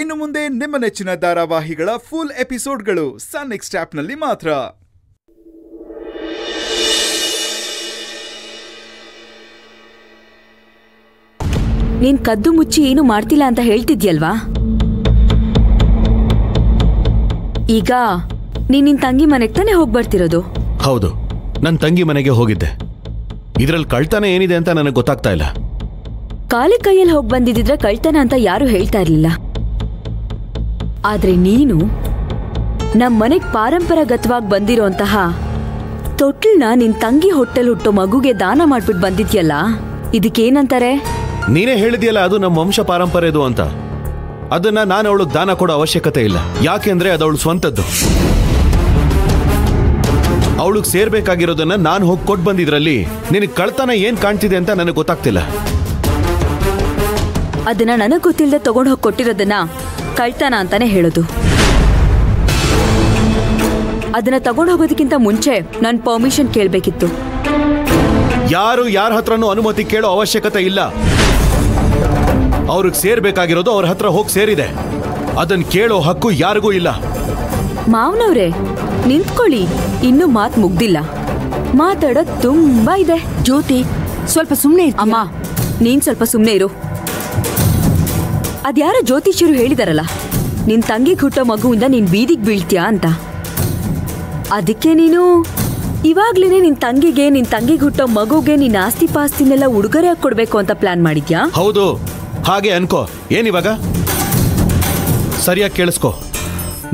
ಇನ್ನು ಮುಂದೆ ನಿಮ್ಮ ನೆಚ್ಚಿನ ಧಾರಾವಾಹಿಗಳ ಫುಲ್ ಎಪಿಸೋಡ್ಗಳು ಸನ್ ನೆಕ್ಸ್ಟ್ ಆಪ್ನಲ್ಲಿ ಮಾತ್ರ. ನೀನ್ ಕದ್ದು ಮುಚ್ಚಿ ಏನು ಮಾಡ್ತಿಲ್ಲ ಅಂತ ಹೇಳ್ತಿದ್ಯಲ್ವಾ? ಈಗ ನೀನ್ ನಿನ್ ತಂಗಿ ಮನೆಗ್ ತಾನೇ ಹೋಗಿ ಬರ್ತಿರೋದು? ಹೌದು ನನ್ನ ತಂಗಿ ಮನೆಗೆ ಹೋಗಿದ್ದೆ. ಇದ್ರಲ್ಲಿ ಕಳ್ತನ ಏನಿದೆ ಅಂತ ನನಗೆ ಗೊತ್ತಾಗ್ತಾ ಇಲ್ಲ. ಕಾಲಿ ಕೈಯಲ್ಲಿ ಹೋಗಿ ಬಂದಿದ್ರೆ ಕಳ್ತನ ಅಂತ ಯಾರು ಹೇಳ್ತಾ ಇರ್ಲಿಲ್ಲ. ಆದ್ರೆ ನೀನು ನಮ್ ಮನೆಗ್ ಪಾರಂಪರಾಗತವಾಗಿ ಬಂದಿರೋಂತಹ ತೊಟ್ಲನ್ನ ನಿನ್ ತಂಗಿ ಹೊಟ್ಟೆಲ್ ಹುಟ್ಟೋ ಮಗುಗೆ ದಾನ ಮಾಡ್ಬಿಟ್ಟು ಬಂದಿದ್ಯಲ್ಲ? ಇದಕ್ಕೇನಂತಾರೆ? ನೀನೇ ಹೇಳಿದ್ಯಲ್ಲ ಅದು ನಮ್ಮ ವಂಶ ಪಾರಂಪರ್ಯದು ಅಂತ. ಅದನ್ನ ನಾನು ಅವಳಿಗೆ ದಾನ ಕೊಡೋ ಅವಶ್ಯಕತೆ ಇಲ್ಲ. ಯಾಕೆಂದ್ರೆ ಅದು ಅವಳು ಸ್ವಂತದ್ದು. ಅವಳಿಗೆ ಸೇರ್ಬೇಕಾಗಿರೋದನ್ನ ನಾನು ಹೋಗಿ ಕೊಟ್ಟು ಬಂದಿದ್ರಲ್ಲಿ ನಿನಗೆ ಕಳ್ತನ ಏನ್ ಕಾಣ್ತಿದೆ ಅಂತ ನನಗೆ ಗೊತ್ತಾಗ್ತಿಲ್ಲ. ಅದನ್ನ ನನಗ್ ಗೊತ್ತಿಲ್ಲದೆ ತಗೊಂಡು ಹೋಗಿ ಕೊಟ್ಟಿರೋದನ್ನ ಕಳ್ತನ ಅಂತಾನೆ ಹೇಳೋದು. ಅದನ್ನ ತಗೊಂಡು ಹೋಗೋದಕ್ಕಿಂತ ಮುಂಚೆ ನನ್ ಪರ್ಮಿಷನ್ ಕೇಳಬೇಕಿತ್ತು. ಯಾರು ಯಾರ ಹತ್ರನೂ ಅನುಮತಿ ಕೇಳೋ ಅವಶ್ಯಕತೆ ಇಲ್ಲ. ಅವ್ರಿಗೆ ಸೇರ್ಬೇಕಾಗಿರೋದು ಅವ್ರ ಹತ್ರ ಹೋಗಿ ಸೇರಿದೆ. ಅದನ್ನ ಕೇಳೋ ಹಕ್ಕು ಯಾರಿಗೂ ಇಲ್ಲ. ಮಾವನವ್ರೆ ನಿಂತ್ಕೊಳ್ಳಿ ಇನ್ನು ಮಾತ್ ಮುಗ್ದಿಲ್ಲ. ಮಾತಾಡೋದ್ ತುಂಬಾ ಇದೆ. ಜ್ಯೋತಿ ಸ್ವಲ್ಪ ಸುಮ್ಮನೆ ಅಮ್ಮ ನೀನ್ ಸ್ವಲ್ಪ ಸುಮ್ನೆ ಇರು. ಅದ್ಯಾರೋ ಜ್ಯೋತಿಷ್ಯರು ಹೇಳಿದಾರಲ್ಲ, ನಿನ್ ತಂಗಿ ಹುಟ್ಟ ಮಗುವಿಂದ ನೀನ್ ಬೀದಿಗೆ ಬೀಳ್ತೀಯಾ ಅಂತ. ಅದಕ್ಕೆ ನೀನು, ಇವಾಗ್ಲೇನೆ ನಿನ್ ತಂಗಿಗೆ, ನಿನ್ ತಂಗಿ ಹುಟ್ಟೋ ಮಗುಗೆ ನಿನ್ ಆಸ್ತಿ ಪಾಸ್ತಿನೆಲ್ಲ ಉಡುಗೊರೆ ಕೊಡ್ಬೇಕು ಅಂತ ಪ್ಲಾನ್ ಮಾಡಿದ್ಯಾ? ಹೌದು, ಹಾಗೆ ಅನ್ಕೋ, ಏನಿವಾಗ? ಸರಿಯಾಗಿ ಕೇಳಿಸ್ಕೋ.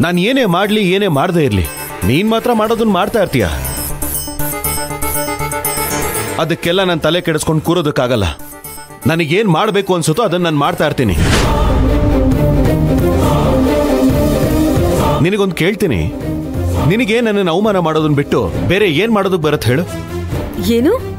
ನಾನು ಏನೇ ಮಾಡ್ಲಿ, ಏನೇ ಮಾಡದೇ ಇರ್ಲಿ, ನೀನ್ ಮಾತ್ರ ಮಾಡೋದನ್ನ ಮಾಡ್ತಾ ಇರ್ತೀಯ? ಅದಕ್ಕೆಲ್ಲ ನಾನು ತಲೆ ಕೆಡಿಸ್ಕೊಂಡು ಕೂರೋದಕ್ಕಾಗಲ್ಲ. ನನಗೇನ್ ಮಾಡಬೇಕು ಅನ್ಸುತ್ತೋ ಅದನ್ನ ನಾನು ಮಾಡ್ತಾ ಇರ್ತೀನಿ. ನಿನಗೊಂದು ಕೇಳ್ತೀನಿ. ನಿನಗೆ ನನ್ನನ್ನು ಅವಮಾನ ಮಾಡೋದನ್ನ ಬಿಟ್ಟು ಬೇರೆ ಏನ್ ಮಾಡೋದಕ್ಕೆ ಬರುತ್ತೆ ಹೇಳು? ಏನು?